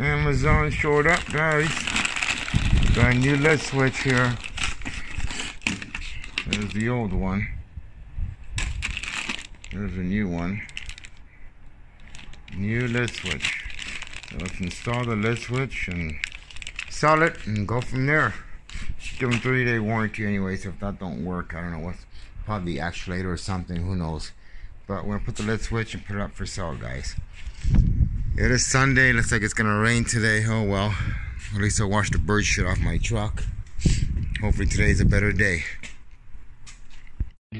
Amazon showed up, guys. Got a new lid switch here. There's the old one. There's a new one. New lid switch. So let's install the lid switch and sell it and go from there. Give them 30 day warranty anyway, so if that don't work, I don't know what's probably the actuator or something, who knows. But we're gonna put the lid switch and put it up for sale, guys. It is Sunday, looks like it's gonna rain today. Oh well. At least I washed the bird shit off my truck. Hopefully today's a better day. I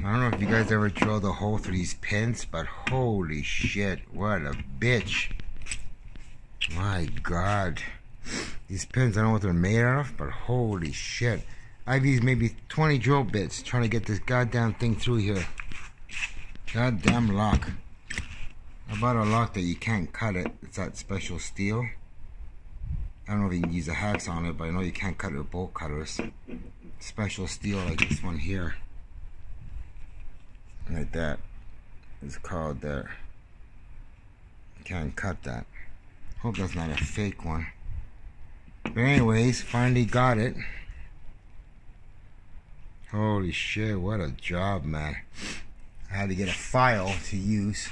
don't know if you guys ever drilled a hole through these pins, but holy shit, what a bitch. My god. These pins, I don't know what they're made out of, but holy shit. I've used maybe 20 drill bits trying to get this goddamn thing through here. Goddamn lock. I bought a lock that you can't cut it. It's that special steel. I don't know if you can use a hacks on it, but I know you can't cut it with bolt cutters. Special steel like this one here. Like that. It's called there. Can't cut that. Hope that's not a fake one. But anyways, finally got it. Holy shit, what a job, man. I had to get a file to use.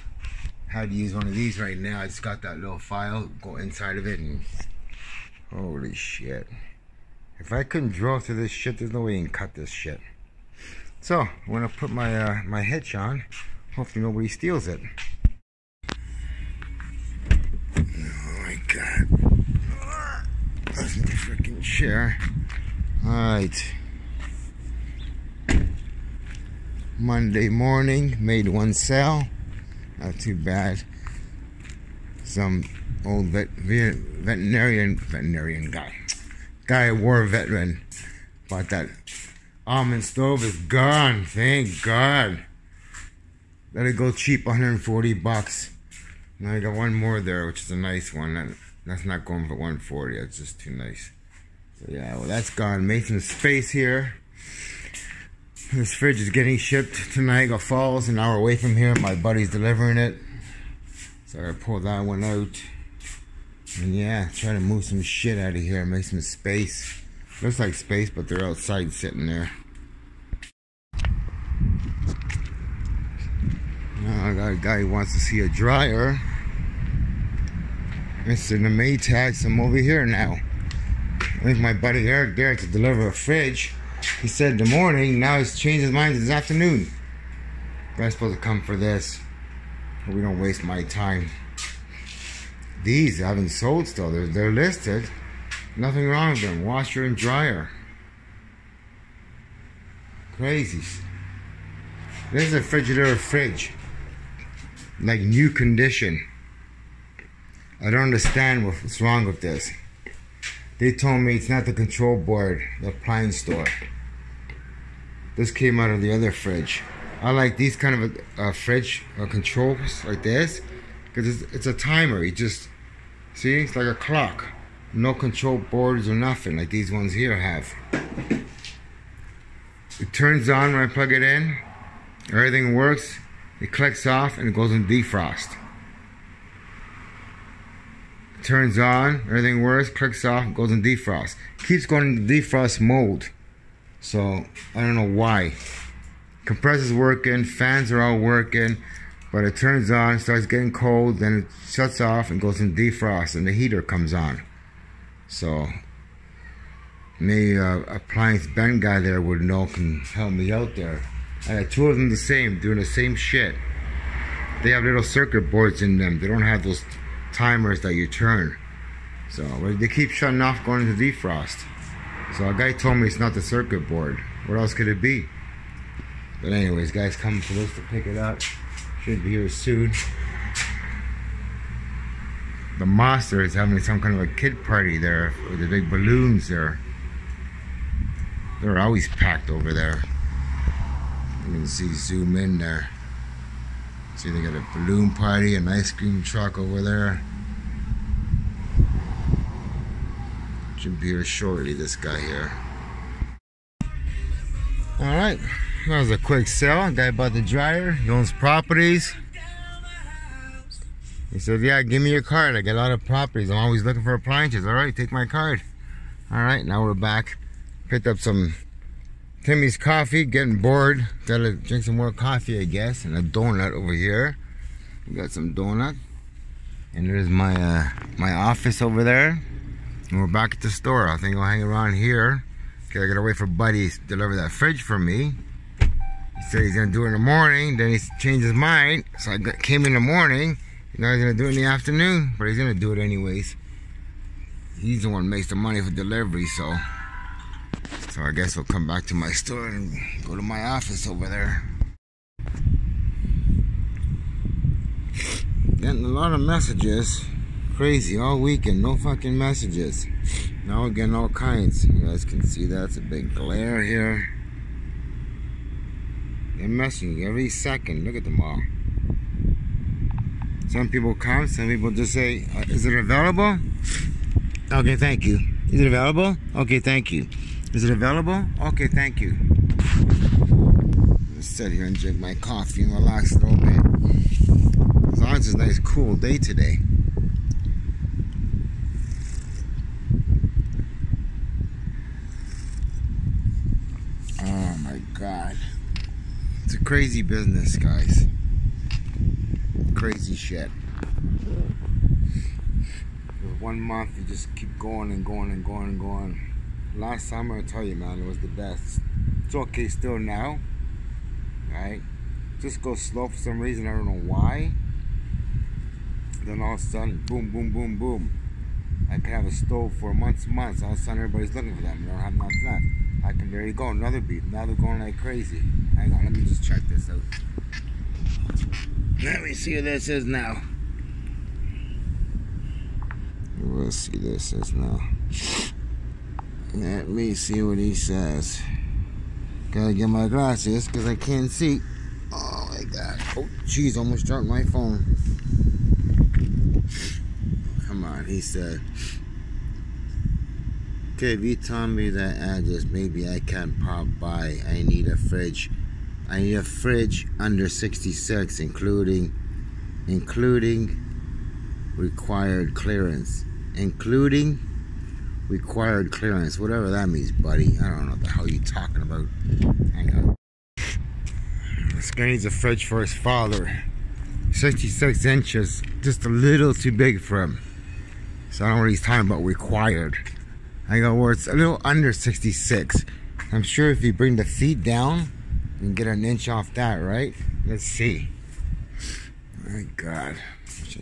I had to use one of these right now. I just got that little file, go inside of it, and holy shit. If I couldn't draw through this shit, there's no way you can cut this shit. So, I'm gonna put my uh, my hitch on. Hopefully nobody steals it. Oh my god. That's my. Alright. Monday morning, made one sale. Not too bad. Some old vet, veterinarian veterinarian guy. Guy war veteran bought that almond stove is gone. Thank God. Let it go cheap, 140 bucks. Now I got one more there, which is a nice one. That, that's not going for 140. That's just too nice. So yeah, well that's gone. Made some space here. This fridge is getting shipped to Niagara Falls, an hour away from here. My buddy's delivering it. So I pull that one out. And yeah, try to move some shit out of here, make some space. Looks like space, but they're outside sitting there. Now I got a guy who wants to see a dryer. Mr. the Maytags, I'm over here now. I think my buddy Eric there to deliver a fridge. He said the morning, now he's changed his mind this afternoon. Guy's supposed to come for this. we don't waste my time. These I haven't sold still. They're, they're listed. Nothing wrong with them. Washer and dryer. Crazies. This is a Frigidaire fridge. Like new condition. I don't understand what's wrong with this. They told me it's not the control board, the appliance store. This came out of the other fridge. I like these kind of a, uh, fridge uh, controls like this because it's, it's a timer. You just see, it's like a clock. No control boards or nothing like these ones here have. It turns on when I plug it in. Everything works. It clicks off and it goes in defrost. Turns on, everything works, clicks off, goes in defrost. Keeps going into defrost mode. So I don't know why. Compressor's working, fans are all working, but it turns on, starts getting cold, then it shuts off and goes in defrost and the heater comes on. So maybe uh, appliance Ben guy there would know can help me out there. I had two of them the same, doing the same shit. They have little circuit boards in them. They don't have those timers that you turn. So they keep shutting off going into defrost. So a guy told me it's not the circuit board. What else could it be? But anyways, guys coming for this to pick it up. Should be here soon. The monster is having some kind of a kid party there with the big balloons there. They're always packed over there. You can see zoom in there. See they got a balloon party, an ice cream truck over there. Should be here shortly, this guy here. All right, that was a quick sale. Guy bought the dryer. He owns properties. He said, "Yeah, give me your card. I got a lot of properties. I'm always looking for appliances. All right, take my card." All right, now we're back. Picked up some Timmy's coffee. Getting bored. Gotta drink some more coffee, I guess, and a donut over here. We got some donut. And there's my uh, my office over there. And we're back at the store. I think I'll hang around here. Okay, I gotta wait for Buddy to deliver that fridge for me. He said he's gonna do it in the morning. Then he changed his mind. So I came in the morning. Know he's gonna do it in the afternoon, but he's gonna do it anyways. He's the one makes the money for delivery, so. So I guess we'll come back to my store and go to my office over there. Getting a lot of messages. Crazy all weekend, no fucking messages. Now we're getting all kinds. You guys can see that's a big glare here. They're messaging every second. Look at them all. Some people come, some people just say, uh, Is it available? Okay, thank you. Is it available? Okay, thank you. Is it available? Okay, thank you. Let's sit here and drink my coffee and relax a little bit. As long as it's a nice cool day today. Oh my god. It's a crazy business, guys. Crazy shit. One month, you just keep going and going and going and going. Last summer, I tell you, man, it was the best. It's okay still now, right? Just go slow for some reason. I don't know why. Then all of a sudden, boom, boom, boom, boom. I could have a stove for months, months. All of a sudden, everybody's looking for them. You don't have nothing left. I can there you go, another beat. Now they're going like crazy. Hang on, let me just check this out. Let me see what this is now. We'll see this is now. Let me see what he says. Gotta get my glasses because I can't see. Oh my god. Oh, jeez, almost dropped my phone. Come on, he said. Okay, if you tell me that address, maybe I can pop by. I need a fridge. I need a fridge under 66, including including required clearance. Including required clearance, whatever that means, buddy. I don't know what the hell you're talking about. Hang on. This guy needs a fridge for his father. 66 inches, just a little too big for him. So I don't know what he's talking about required. I go, well, it's a little under 66. I'm sure if you bring the feet down, you can get an inch off that, right? Let's see. My God. Wish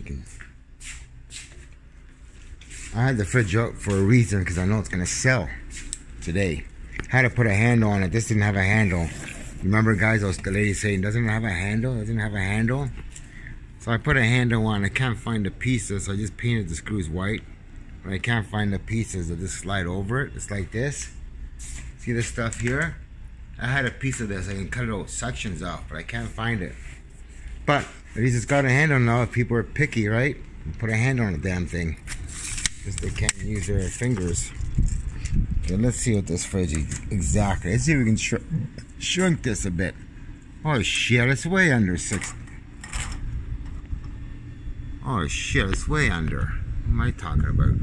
I had the fridge up for a reason because I know it's going to sell today. Had to put a handle on it. This didn't have a handle. Remember, guys, those the lady saying, doesn't have a handle? It doesn't have a handle? So I put a handle on. I can't find the pieces, so I just painted the screws white. But I can't find the pieces. I just slide over it. It's like this. See this stuff here? I had a piece of this. I can cut it out sections off, but I can't find it. But at least it's got a handle now. If people are picky, right? Put a handle on the damn thing. Because they can't use their fingers. Okay, let's see what this fridge is exactly. Let's see if we can sh shrink this a bit. Oh shit, it's way under six. Oh shit, it's way under. What am I talking about?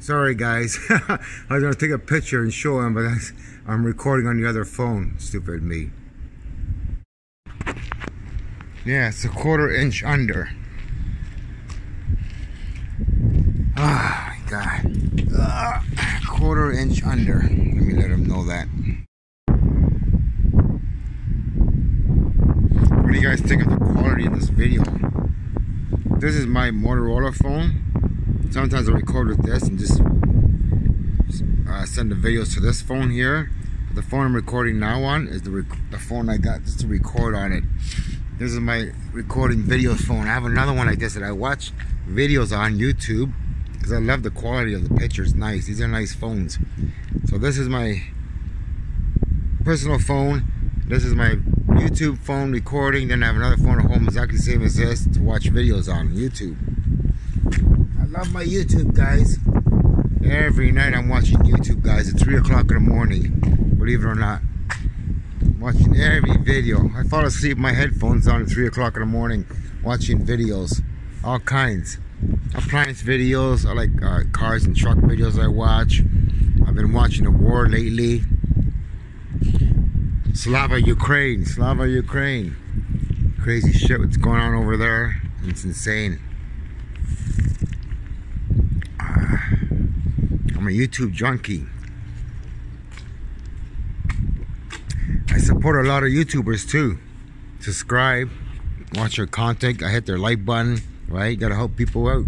Sorry guys, I was gonna take a picture and show him, but I'm recording on the other phone. Stupid me. Yeah, it's a quarter inch under. Oh my god. Uh, quarter inch under. Let me let him know that. What do you guys think of the quality of this video? This is my Motorola phone. Sometimes I record with this and just uh, send the videos to this phone here. But the phone I'm recording now on is the, the phone I got just to record on it. This is my recording video phone. I have another one like this that I watch videos on YouTube because I love the quality of the pictures. Nice. These are nice phones. So this is my personal phone. This is my YouTube phone recording. Then I have another phone at home exactly the same as this to watch videos on YouTube. I love my YouTube, guys. Every night I'm watching YouTube, guys, at 3 o'clock in the morning. Believe it or not. Watching every video. I fall asleep my headphones on at 3 o'clock in the morning watching videos. All kinds. Appliance videos. I like uh, cars and truck videos I watch. I've been watching the war lately. Slava Ukraine. Slava Ukraine. Crazy shit what's going on over there. It's insane. Uh, I'm a YouTube junkie. I support a lot of YouTubers too. Subscribe, watch their content. I hit their like button, right? Gotta help people out.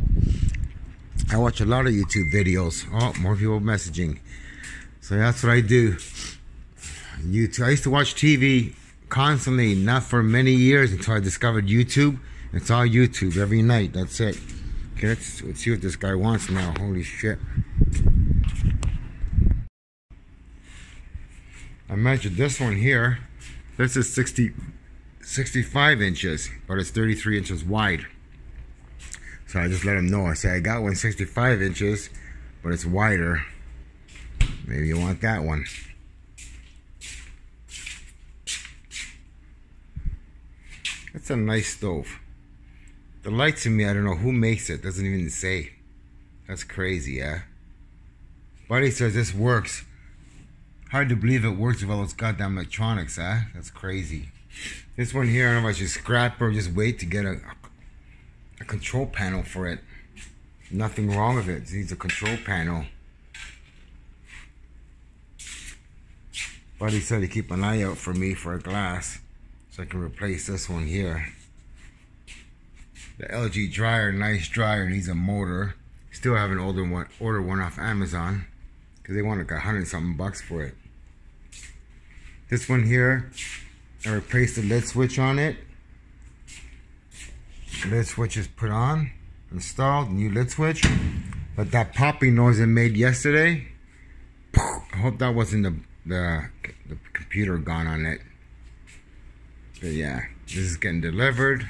I watch a lot of YouTube videos. Oh, more people messaging. So that's what I do. YouTube. I used to watch TV constantly, not for many years until I discovered YouTube. It's all YouTube every night. That's it. Okay, let's, let's see what this guy wants now. Holy shit. I measured this one here. This is 60, 65 inches, but it's 33 inches wide. So I just let him know. I say, I got one 65 inches, but it's wider. Maybe you want that one. That's a nice stove. The lights in me, I don't know who makes it. Doesn't even say. That's crazy, yeah? Buddy says this works. Hard to believe it works with all those goddamn electronics, huh? That's crazy. This one here, I don't know if I should scrap or just wait to get a, a control panel for it. Nothing wrong with it. It needs a control panel. Buddy said to keep an eye out for me for a glass so I can replace this one here. The LG dryer, nice dryer, needs a motor. Still have an older one, ordered one off Amazon because they want like a hundred something bucks for it. This one here, I replaced the lid switch on it. Lid switch is put on, installed, new lid switch. But that popping noise it made yesterday, I hope that wasn't the, the, the computer gone on it. But yeah, this is getting delivered.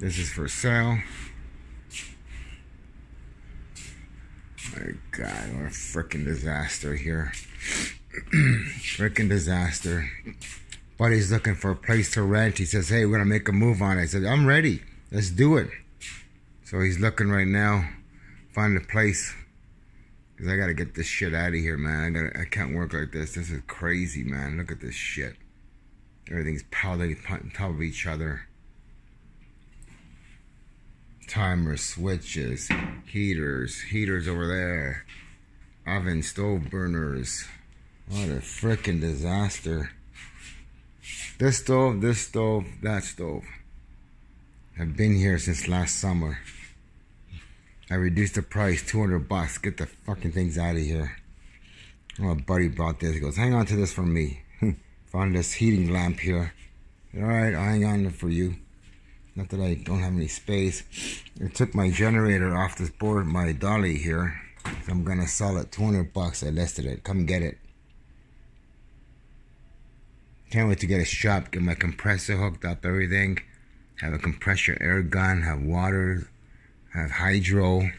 This is for sale. My God, what a freaking disaster here. freaking disaster. Buddy's looking for a place to rent. He says, hey, we're to make a move on it. I said, I'm ready. Let's do it. So he's looking right now. Find a place. Because I got to get this shit out of here, man. I, gotta, I can't work like this. This is crazy, man. Look at this shit. Everything's piled on top of each other timer switches, heaters, heaters over there, oven stove burners. What a freaking disaster. This stove, this stove, that stove. Have been here since last summer. I reduced the price, 200 bucks. Get the fucking things out of here. Oh, my buddy brought this. He goes, hang on to this for me. Hmm. Found this heating lamp here. Alright, I'll hang on for you. Not that I don't have any space. I took my generator off this board, my dolly here. I'm gonna sell it 200 bucks. I listed it. Come get it. Can't wait to get a shop, get my compressor hooked up, everything. Have a compressor air gun, have water, have hydro.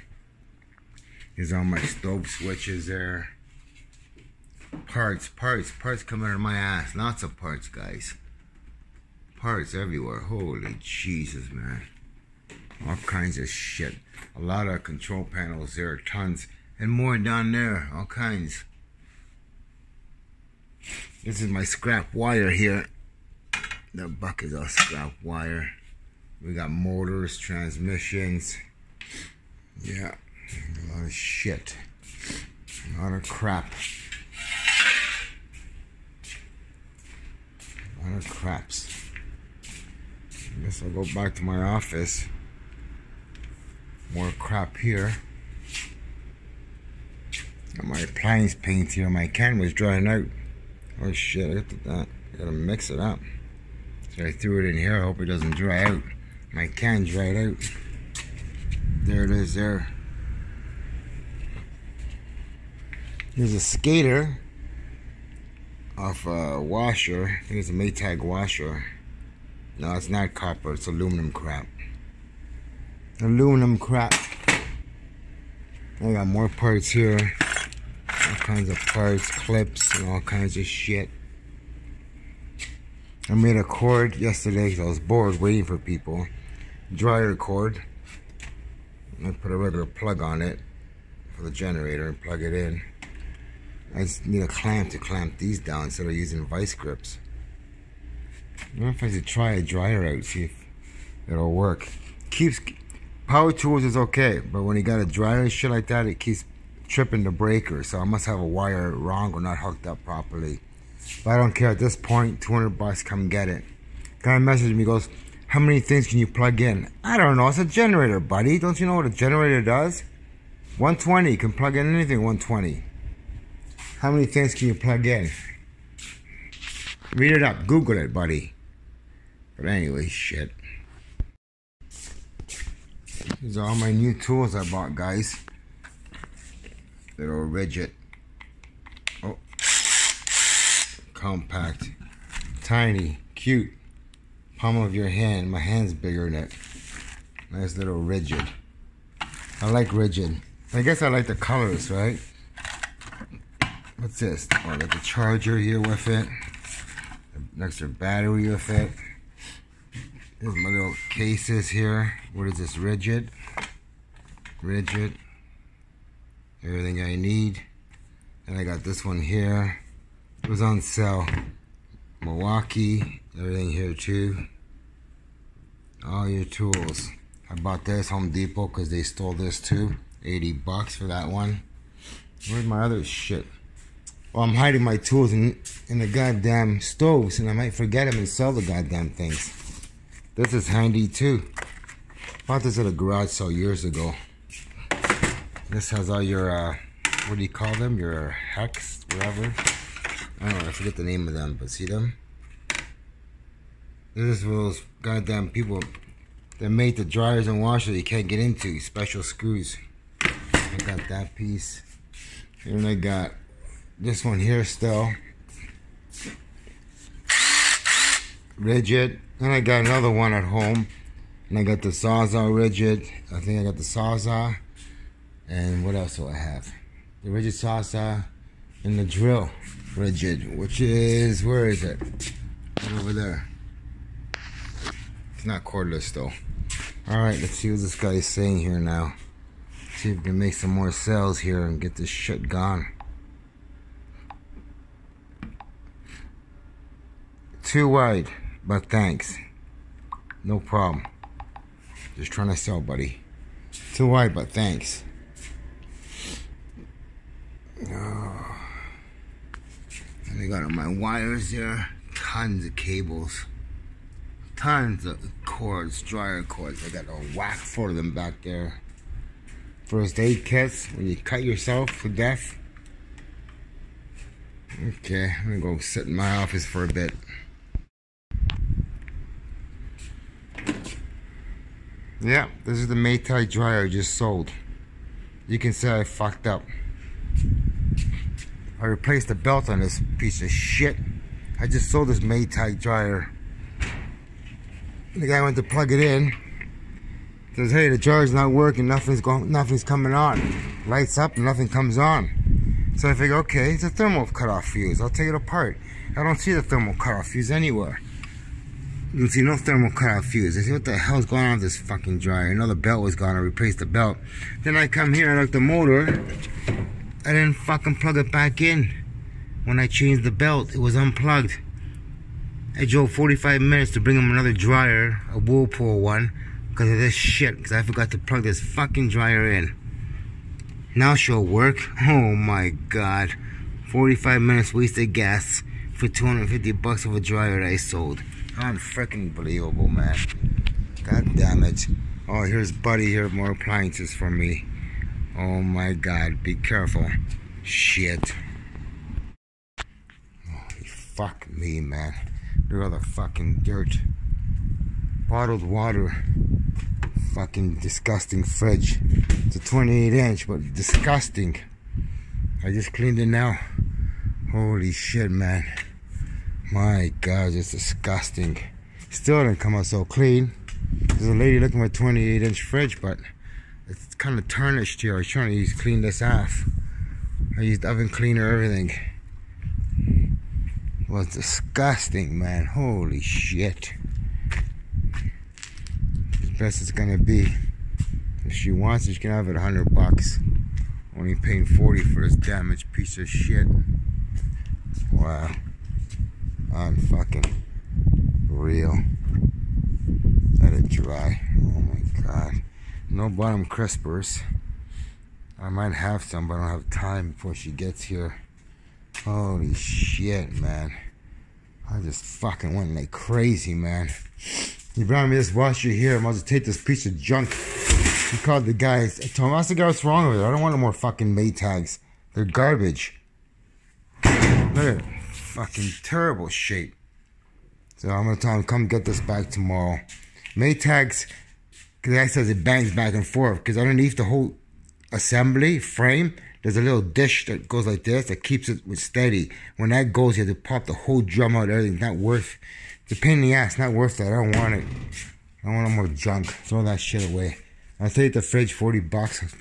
Here's all my stove switches there. Parts, parts, parts coming out of my ass. Lots of parts, guys parts everywhere. Holy Jesus, man. All kinds of shit. A lot of control panels there, tons. And more down there, all kinds. This is my scrap wire here. The bucket of scrap wire. We got motors, transmissions. Yeah, a lot of shit. A lot of crap. A lot of craps. I guess I'll go back to my office. More crap here. Got my appliance paint here. My can was drying out. Oh shit, I got that. I uh, gotta mix it up. So I threw it in here. I hope it doesn't dry out. My can dried out. There it is there. Here's a stator off a washer. I think it's a Maytag washer. No, it's not copper. It's aluminum crap. Aluminum crap. I got more parts here. Kinds of parts, clips, and all kinds of shit. I made a cord yesterday because I was bored waiting for people. Dryer cord. I put a regular plug on it for the generator and plug it in. I just need a clamp to clamp these down instead of using vice grips. I wonder if I should try a dryer out, see if it'll work. Keeps power tools is okay, but when you got a dryer and shit like that, it keeps tripping the breaker. So I must have a wire wrong or not hooked up properly. But I don't care at this point. 200 bucks, come get it. Guy messaged me, goes, "How many things can you plug in?" I don't know. It's a generator, buddy. Don't you know what a generator does? 120 you can plug in anything. 120. How many things can you plug in? Read it up. Google it, buddy. But anyway, shit. These are all my new tools I bought, guys. Little Ridgid Oh. Compact. Tiny. Cute. Palm of your hand. My hand's bigger than it. Nice little Ridgid I like Ridgid I guess I like the colors, right? What's this? Oh, I got the charger here with it. An extra battery with it. There's my little cases here. What is this? rigid Ridgid. Everything I need. And I got this one here. It was on sale. Milwaukee. Everything here too. All your tools. I bought this Home Depot because they stole this too. 80 bucks for that one. Where's my other shit? Well, I'm hiding my tools in, in the goddamn stoves and I might forget them and sell the goddamn things. This is handy too. Bought this at a garage sale years ago. This has all your, uh, what do you call them? Your hex, whatever. I don't know, I forget the name of them, but see them? This is those goddamn people that made the dryers and washers you can't get into. Special screws. I got that piece. And I got this one here still. Ridgid. And I got another one at home. And I got the Sawzall Ridgid. I think I got the Sawzall. And what else do I have? The Ridgid Sawzall and the drill Ridgid, which is, where is it? Right over there. It's not cordless though. Alright, let's see what this guy is saying here now. See if we can make some more sales here and get this shit gone. Too wide. But thanks. No problem. Just trying to sell, buddy. Too wide, but thanks. Oh. And I got all my wires here. Tons of cables. Tons of cords, dryer cords. I got a whack for them back there. First aid kits when you cut yourself to death. Okay, I'm gonna go sit in my office for a bit. Yeah, this is the Maytag dryer I just sold. You can say I fucked up. I replaced the belt on this piece of shit. I just sold this Maytag dryer. The guy went to plug it in. Says, hey, the dryer's not working, nothing's going nothing's coming on. Lights up nothing comes on. So I figure, okay, it's a thermal cutoff fuse. I'll take it apart. I don't see the thermal cutoff fuse anywhere. You can see no thermal cutoff fuse. I see what the hell's going on with this fucking dryer. I know the belt was gone. I replaced the belt. Then I come here and look the motor. I didn't fucking plug it back in. When I changed the belt, it was unplugged. I drove 45 minutes to bring him another dryer, a Whirlpool one, because of this shit. Because I forgot to plug this fucking dryer in. Now she'll work. Oh my god. 45 minutes wasted gas for 250 bucks of a dryer that I sold. Unfreaking believable, man. God damn it. Oh, here's Buddy here, more appliances for me. Oh my god, be careful. Shit. Oh, fuck me, man. Look at all the fucking dirt. Bottled water. Fucking disgusting fridge. It's a 28 inch, but disgusting. I just cleaned it now. Holy shit, man. My God, it's disgusting. Still didn't come out so clean. There's a lady looking at my 28 inch fridge, but kind of tarnished here. I was trying to use clean this off. I used oven cleaner, everything. It was disgusting, man. Holy shit. As best it's gonna be. If she wants it, she can have it hundred bucks. Only paying 40 for this damaged piece of shit. Wow. Unfucking real. Let it dry. Oh my god. No bottom crispers. I might have some, but I don't have time before she gets here. Holy shit, man. I just fucking went like crazy, man. You brought me this washer here. I might as well take this piece of junk. He called the guys. I told him, I what's wrong with it. I don't want no more fucking Maytags. They're garbage. Look at. Fucking terrible shape. So I'm gonna tell him, come get this back tomorrow. Maytags, because guy says it bangs back and forth. Because underneath the whole assembly frame, there's a little dish that goes like this that keeps it steady. When that goes, you have to pop the whole drum out. Everything's not worth. It's a pain in the ass. Not worth that. I don't want it. I don't want no more junk. Throw that shit away. I'll take the fridge 40 bucks.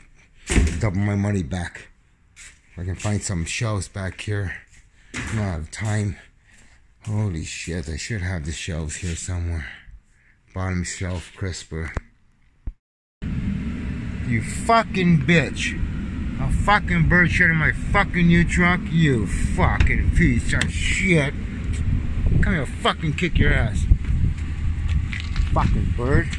Double my money back. If I can find some shelves back here. I'm out of time. Holy shit, I should have the shelves here somewhere. Bottom shelf crisper. You fucking bitch. A fucking bird shit in my fucking new trunk. You fucking piece of shit. Come here, fucking kick your ass. Fucking bird.